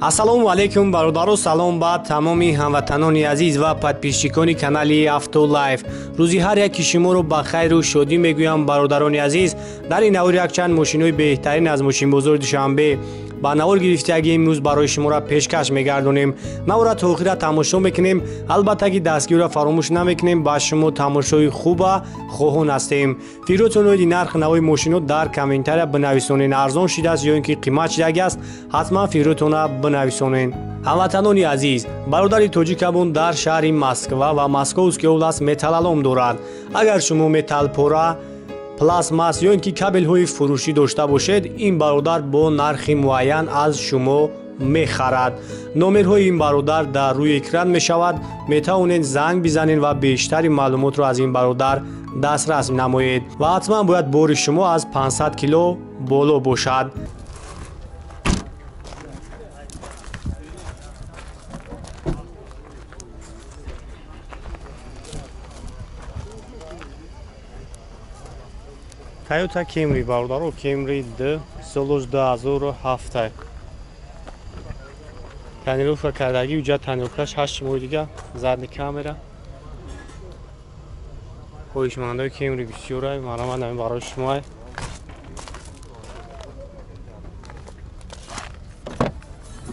ассалому алайкум бародару салом ба тамоми ҳамватанони азиз ва подписчикони канали автолайф рӯзи ҳар яки шуморо ба хайру шодӣ мегӯям бародарони азиз. Дар ин навори якчанд мошинҳои беҳтарин аз мошинбозори душанбе ба навор гирифтагӣ имрӯз барои шуморо пешкаш мегардонем навора то охира тамошо мекунем. Албатта ки дастгириро фаромӯш намекунем ба шумо тамошои хуба хоҳон ҳастем. Фикротон оиди нархи навои мошинҳо дар комментария бинависонед арзон шудааст ё ин ки қимат шудагааст ҳатман фикротонро бинависонед ҳамватанони азиз бародари тоҷикамон дар шаҳри москва ва московский област металлолом дорад. Агар шумо металлпора пластмас ё ин ки кабелҳои фурӯшӣ дошта бошед ин бародар бо нархи муайян аз шумо мехарад номерҳои ин бародар дар рӯи экран мешавад метавонед занг бизанед ва бештари маълумотро аз ин бародар дастрас намоед ва ҳатман бояд бори шумо аз 500 кило боло бошад Toyota Camry бародаро Camry D солош 2007 танировка кардагӣ уҷа танировкаш 8 моҳи дига задни камера хоҳишмандаи Camry бисёрай марамад ами барои шумоай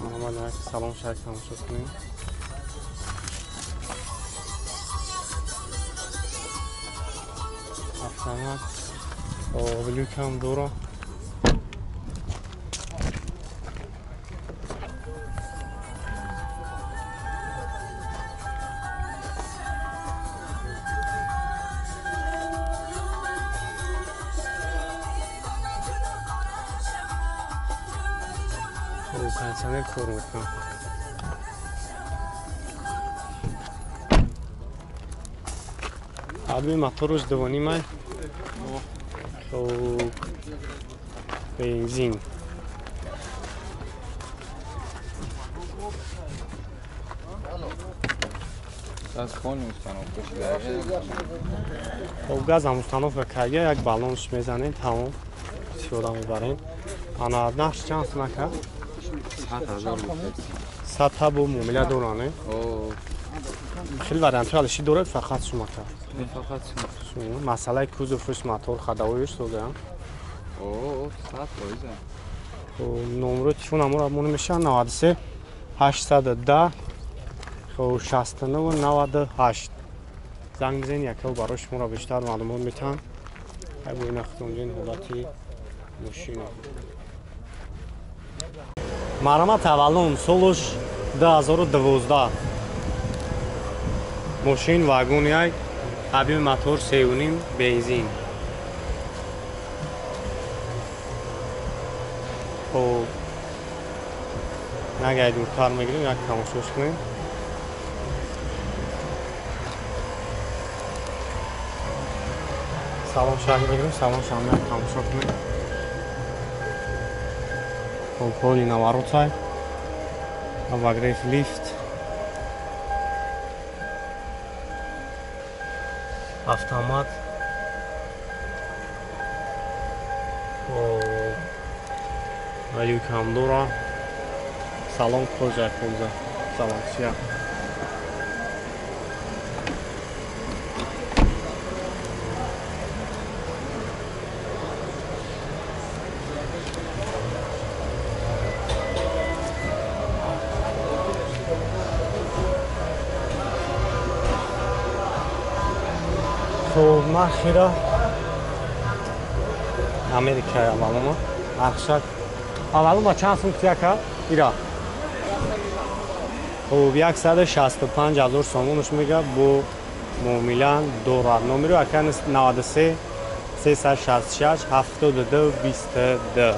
марамад салом шарк тамошо кунем автомат О, глюкам дура. Рукацаны коробка. Аби моторуш 2.5 Soğuk. Benzin. хуб газам установка карда як балонш мезанем тамом истифода мебарем. Ана нархи чанд снака сад ҳазор сад ҳабу муомила доране хеле вариантҳо алиши дорад фақат шумака масъалаи кузовш мотор хадавоиш додаам номеро телефонаморо мон мешавад 93 810 69 98 занг бизен якао барои шуморо бештар маълумот метаҳам. Айбоинахтонҷин ҳолати мошина. Марама таваллун солуш 2012 мошин вагон як ҳабиби мотор сеюним бензин. Хоб. Нагайдим кар мегирем як тамошош кунем. Салон шаҳр мегирем салон шаҳр як тамошо кунем. Хоб ҳоли наворотсай авагреф лифт автомат. Юкам дора салон кожа коза салонсия нархира америка аввалома нархшак аввалома чанд сум кияка ира. Хуб 165 ҳазор сомонаш мега бо муомилан дорад номеро ака 93 366 72 22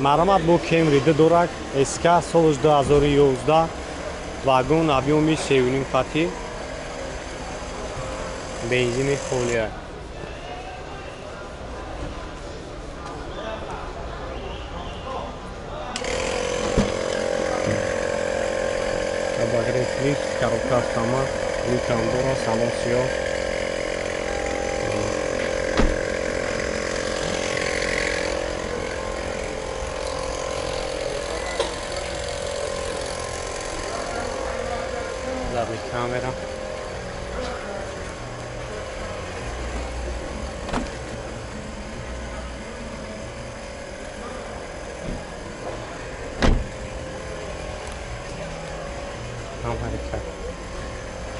маромад бо кемри д дорак ска солаш 2011 вагон объёми 3 фати Benzine foliar. caro karukasama Nikandora Samosio. La camera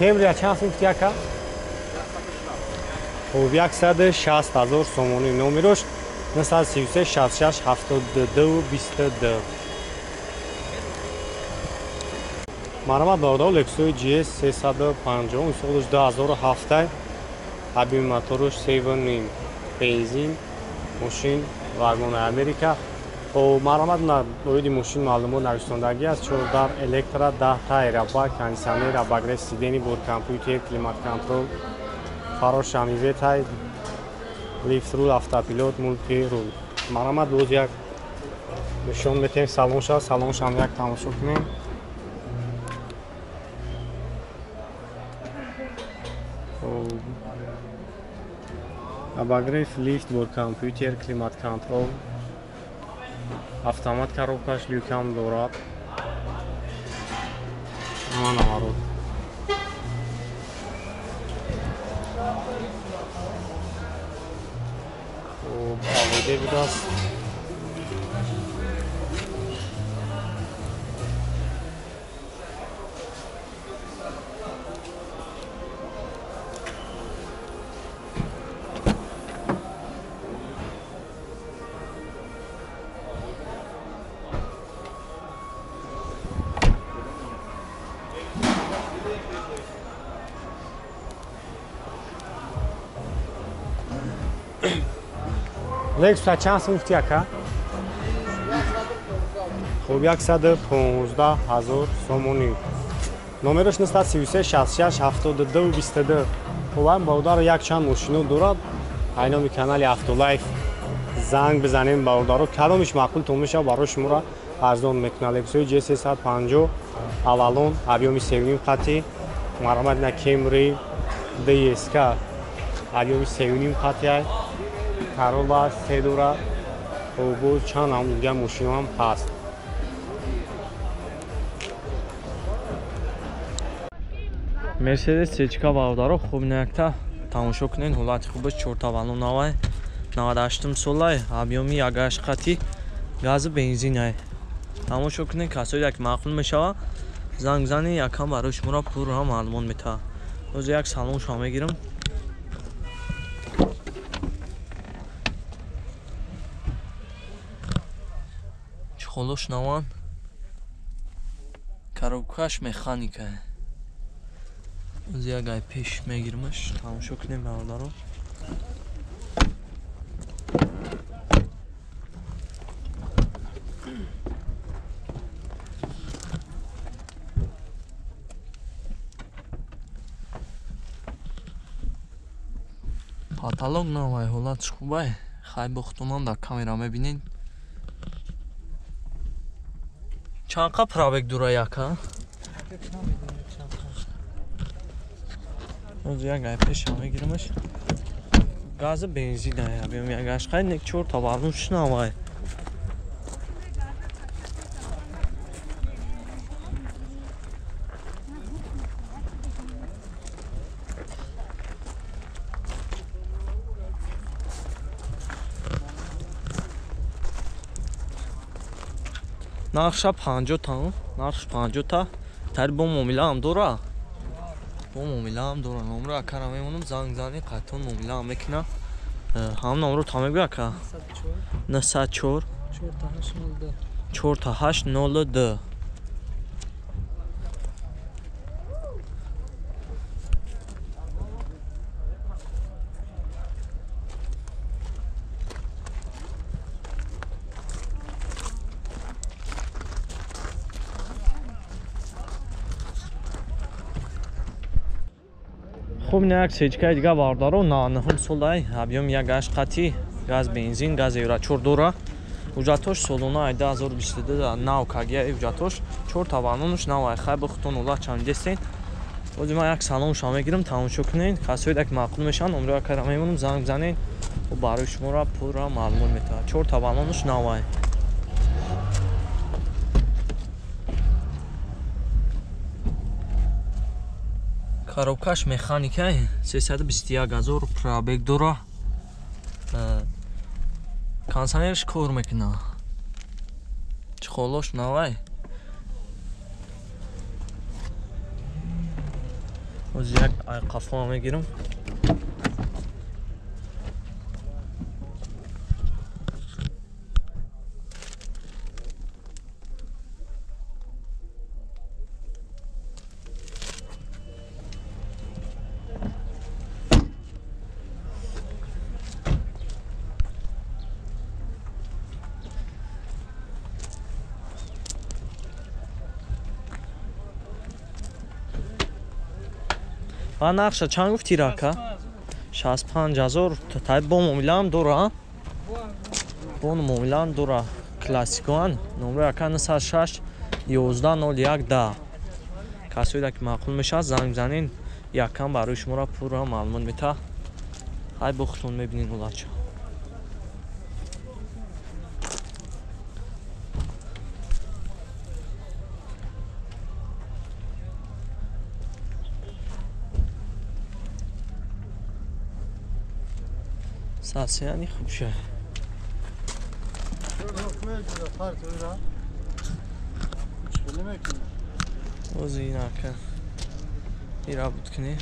кемрия чанд сум яка хуб 160 ҳазор сомони номерош 933 66 72 22 марҳамат бародар лексои gs 350 солаш 2007 ҳабими моторош 7 бензин мошин вагони америка марҳамат боиди мошин маълумот навиштондагӣ аст чордар электра даҳта эрабак кондисионер абагре сидени боркомпютер климатконтрол фарош амиветай лифтрул автопилот мултирул марҳамат боз як нишон метем салонша салоншам як тамошо кунем абагреф лифт боркомпютер климатконтрол автомат коробкаш люкам дорад манамарод алоде будааст лексуса чанд сум гуфти ака хуб 115 ҳазор сомонӣ номерош наста 33667222 хубам баодаро якчанд мошино дорад. Айноми канали автолайф занг бизанем баодаро каломиш маъқул то меша барои шуморо арзон мекунад. Лексуи g350 аввалон объёми сеним қатӣ марҳамат ина кемри дsk объёми сеним қатиай Corolla, Sedora, Obo, чанд ҳам дига мошинаам ҳаст. Мерседес сечка баодаро хуб наякта тамошо кунед ҳолати хубаш чортавалу навай 98 солай абъёми ягаш қати газу бензинай тамошо кунед касое як маъқул мешава занг зани якам барои шуморо пурра маълумот метавад ҳозир як салоншо мегирам холош наван коробкаш механика як ай пеш мегирмаш? Тамошо кунем бародаро паталог навай ҳолатш хубай хай бохтунам дар камера мебинед чанқа пробег дура яка як ай пеша мегиримаш газа бензина ябем як ашқай нек чор та барлум шунавай нақша панҷота нақш панҷота тари бо муомилаам дора бо муомилаам дора номро акара мемонам занг зани қайтон муомилаам мекуна ҳам номро та мегӯ ака насад чор чорта ҳашт хуб як сечкаи дига бародаро наҳум солай объёми як гаш қати газ бензин газ еврачор дора ҳуҷҷатош солона ай 2022 нав кагия ҳуҷҷатош чор таваннунш навай хай бихутон ула чандестен бози ман як саломшо мегирам тамошо кунед. Касои як маъқул мешаванд номро кара мемонам занг бизанед барои шуморо пурра маълумот метавад чор таваннунш навай коробкаш механикаи 321000 пробег дора. Э, кондиционерш кор мекунад чухолош навай? Оз як айқафо мегирам ва нақша чанд гуфти рака? 65000 тай бо муомилаам дора бо муомилаам дора классикоан. Номери акана 66 1101 да касоеда ки маъқул мешавад занг бизанин яккам барои шуморо пурра маълумот мета. Ҳай бо худтон мебинин улача сасияни хубша ози инака ира буд кунӣ